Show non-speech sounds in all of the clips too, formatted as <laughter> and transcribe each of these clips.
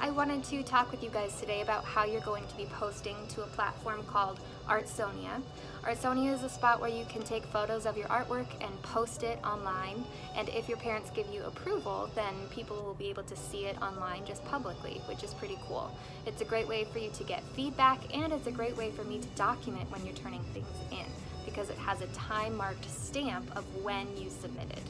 I wanted to talk with you guys today about how you're going to be posting to a platform called Artsonia. Artsonia is a spot where you can take photos of your artwork and post it online. And if your parents give you approval, then people will be able to see it online just publicly, which is pretty cool. It's a great way for you to get feedback and it's a great way for me to document when you're turning things in because it has a time marked stamp of when you submitted.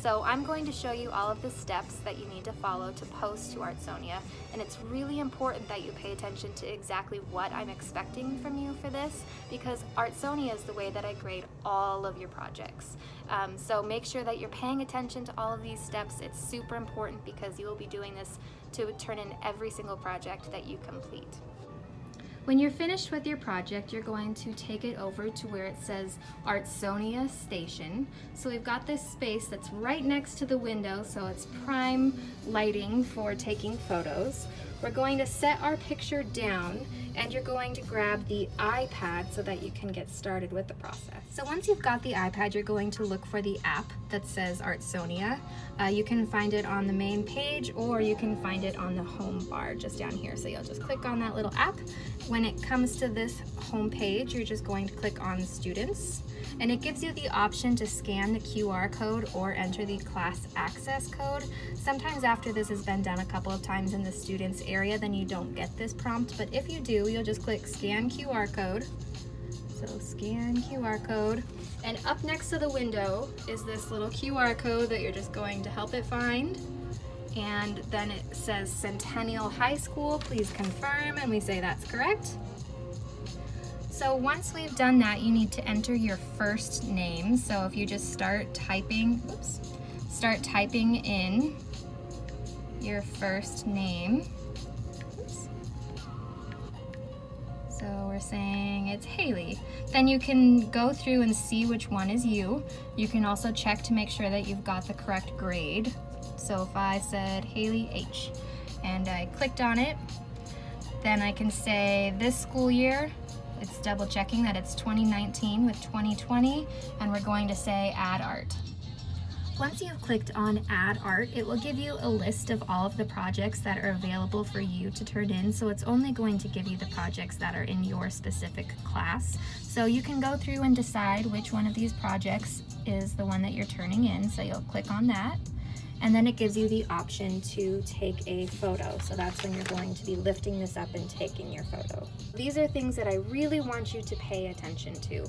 So I'm going to show you all of the steps that you need to follow to post to Artsonia, and it's really important that you pay attention to exactly what I'm expecting from you for this, because Artsonia is the way that I grade all of your projects. Um, so make sure that you're paying attention to all of these steps. It's super important because you will be doing this to turn in every single project that you complete. When you're finished with your project, you're going to take it over to where it says Artsonia Station. So we've got this space that's right next to the window, so it's prime lighting for taking photos. We're going to set our picture down and you're going to grab the iPad so that you can get started with the process. So once you've got the iPad, you're going to look for the app that says Artsonia. Uh, you can find it on the main page or you can find it on the home bar just down here. So you'll just click on that little app. When it comes to this home page, you're just going to click on students and it gives you the option to scan the QR code or enter the class access code. Sometimes after this has been done a couple of times in the students area, then you don't get this prompt, but if you do, you'll just click scan QR code. So scan QR code. And up next to the window is this little QR code that you're just going to help it find. And then it says Centennial High School, please confirm, and we say that's correct. So once we've done that, you need to enter your first name. So if you just start typing, oops, start typing in your first name. So we're saying it's Haley. Then you can go through and see which one is you. You can also check to make sure that you've got the correct grade. So if I said Haley H and I clicked on it, then I can say this school year it's double checking that it's 2019 with 2020 and we're going to say add art. Once you've clicked on add art, it will give you a list of all of the projects that are available for you to turn in. So it's only going to give you the projects that are in your specific class. So you can go through and decide which one of these projects is the one that you're turning in. So you'll click on that and then it gives you the option to take a photo. So that's when you're going to be lifting this up and taking your photo. These are things that I really want you to pay attention to.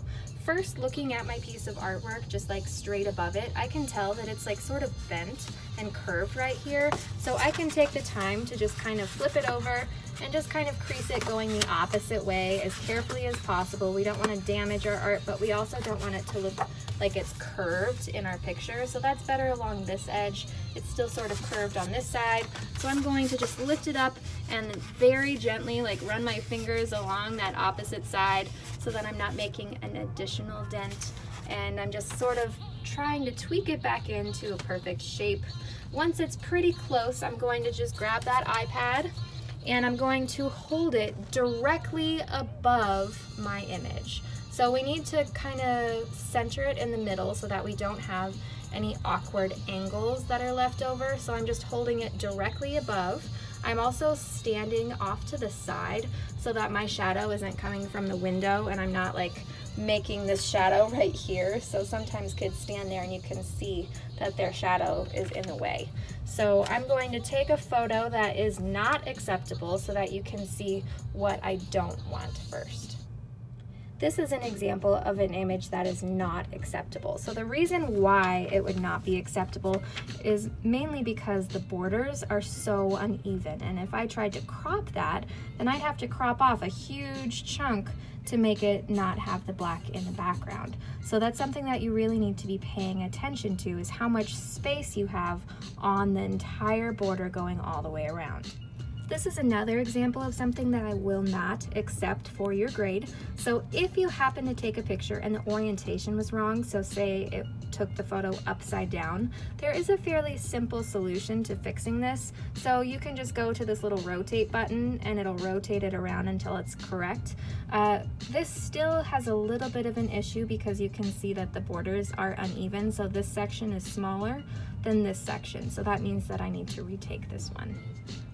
First, looking at my piece of artwork, just like straight above it, I can tell that it's like sort of bent and curved right here. So I can take the time to just kind of flip it over and just kind of crease it going the opposite way as carefully as possible. We don't want to damage our art, but we also don't want it to look like it's curved in our picture. So that's better along this edge. It's still sort of curved on this side. So I'm going to just lift it up and very gently like run my fingers along that opposite side so that I'm not making an additional dent. And I'm just sort of trying to tweak it back into a perfect shape. Once it's pretty close, I'm going to just grab that iPad and I'm going to hold it directly above my image. So we need to kind of center it in the middle so that we don't have any awkward angles that are left over. So I'm just holding it directly above. I'm also standing off to the side so that my shadow isn't coming from the window and I'm not like making this shadow <laughs> right here. So sometimes kids stand there and you can see that their shadow is in the way. So I'm going to take a photo that is not acceptable so that you can see what I don't want first. This is an example of an image that is not acceptable. So the reason why it would not be acceptable is mainly because the borders are so uneven. And if I tried to crop that, then I'd have to crop off a huge chunk to make it not have the black in the background. So that's something that you really need to be paying attention to is how much space you have on the entire border going all the way around. This is another example of something that I will not accept for your grade. So if you happen to take a picture and the orientation was wrong, so say it took the photo upside down, there is a fairly simple solution to fixing this. So you can just go to this little rotate button and it'll rotate it around until it's correct. Uh, this still has a little bit of an issue because you can see that the borders are uneven. So this section is smaller than this section. So that means that I need to retake this one.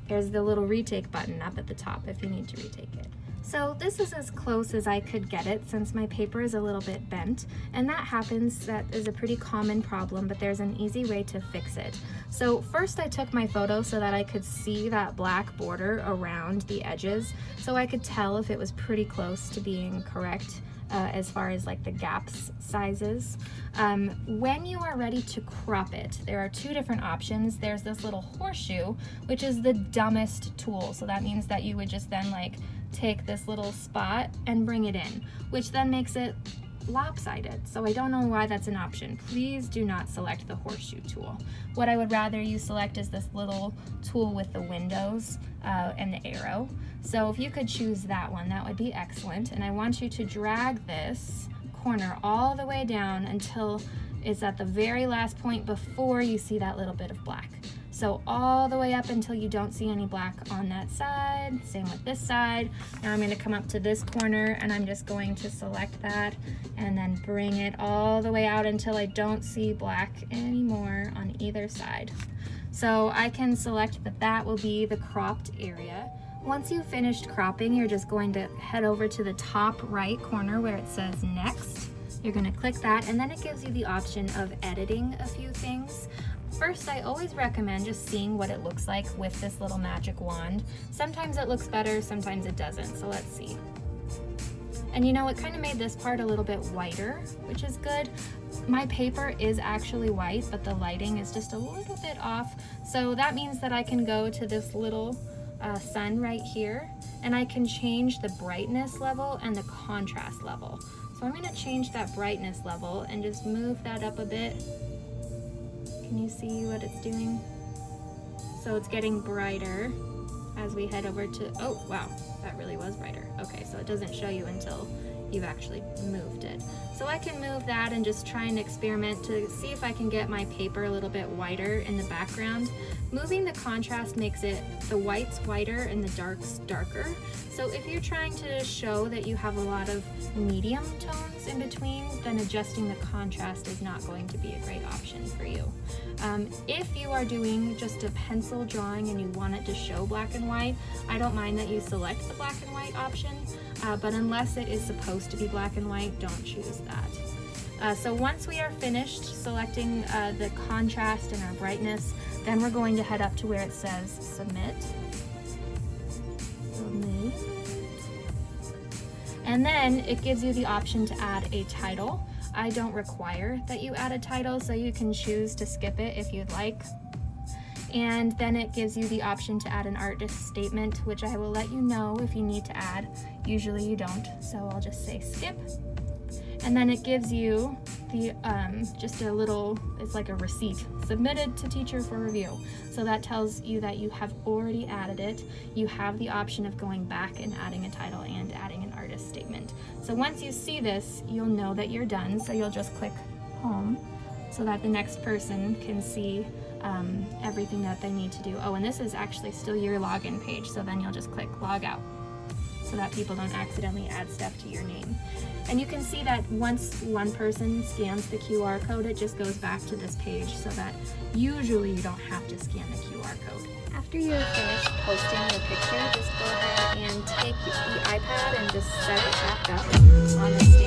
There's the little retake button up at the top if you need to retake it. So this is as close as I could get it since my paper is a little bit bent and that happens, that is a pretty common problem, but there's an easy way to fix it. So first I took my photo so that I could see that black border around the edges so I could tell if it was pretty close to being correct uh, as far as like the gaps sizes. Um, when you are ready to crop it, there are two different options. There's this little horseshoe, which is the dumbest tool. So that means that you would just then like take this little spot and bring it in, which then makes it lopsided. So I don't know why that's an option. Please do not select the horseshoe tool. What I would rather you select is this little tool with the windows uh, and the arrow. So if you could choose that one, that would be excellent. And I want you to drag this corner all the way down until it's at the very last point before you see that little bit of black. So all the way up until you don't see any black on that side. Same with this side. Now I'm gonna come up to this corner and I'm just going to select that and then bring it all the way out until I don't see black anymore on either side. So I can select that that will be the cropped area. Once you've finished cropping, you're just going to head over to the top right corner where it says next. You're gonna click that and then it gives you the option of editing a few things. First, I always recommend just seeing what it looks like with this little magic wand. Sometimes it looks better, sometimes it doesn't, so let's see. And you know, it kind of made this part a little bit whiter, which is good. My paper is actually white, but the lighting is just a little bit off. So that means that I can go to this little uh, sun right here, and I can change the brightness level and the contrast level. So I'm gonna change that brightness level and just move that up a bit can you see what it's doing? So it's getting brighter as we head over to, oh wow, that really was brighter. Okay, so it doesn't show you until you've actually moved it. So I can move that and just try and experiment to see if I can get my paper a little bit whiter in the background. Moving the contrast makes it the whites whiter and the darks darker. So if you're trying to show that you have a lot of medium tones in between, then adjusting the contrast is not going to be a great option for you. Um, if you are doing just a pencil drawing and you want it to show black and white, I don't mind that you select the black and white option, uh, but unless it is supposed to be black and white, don't choose that. Uh, so once we are finished selecting uh, the contrast and our brightness, then we're going to head up to where it says submit. Submit. And then it gives you the option to add a title. I don't require that you add a title, so you can choose to skip it if you'd like. And then it gives you the option to add an artist statement, which I will let you know if you need to add. Usually you don't, so I'll just say skip. And then it gives you the um, just a little, it's like a receipt, submitted to teacher for review. So that tells you that you have already added it. You have the option of going back and adding a title and adding an artist statement. So once you see this, you'll know that you're done. So you'll just click home so that the next person can see um, everything that they need to do. Oh, and this is actually still your login page. So then you'll just click log out so that people don't accidentally add stuff to your name. And you can see that once one person scans the QR code, it just goes back to this page so that usually you don't have to scan the QR code. After you're finished posting your picture, just go ahead and take the iPad and just set it back up on the stand